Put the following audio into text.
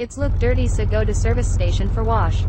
It's look dirty so go to service station for wash.